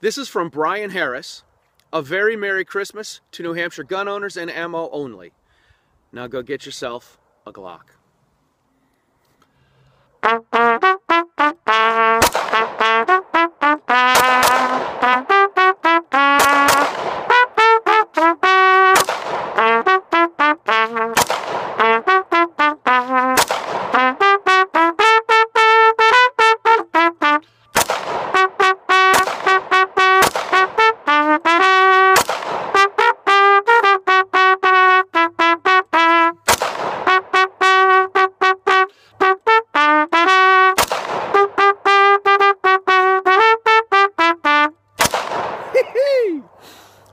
This is from Brian Harris. A very Merry Christmas to New Hampshire gun owners and ammo only. Now go get yourself a Glock.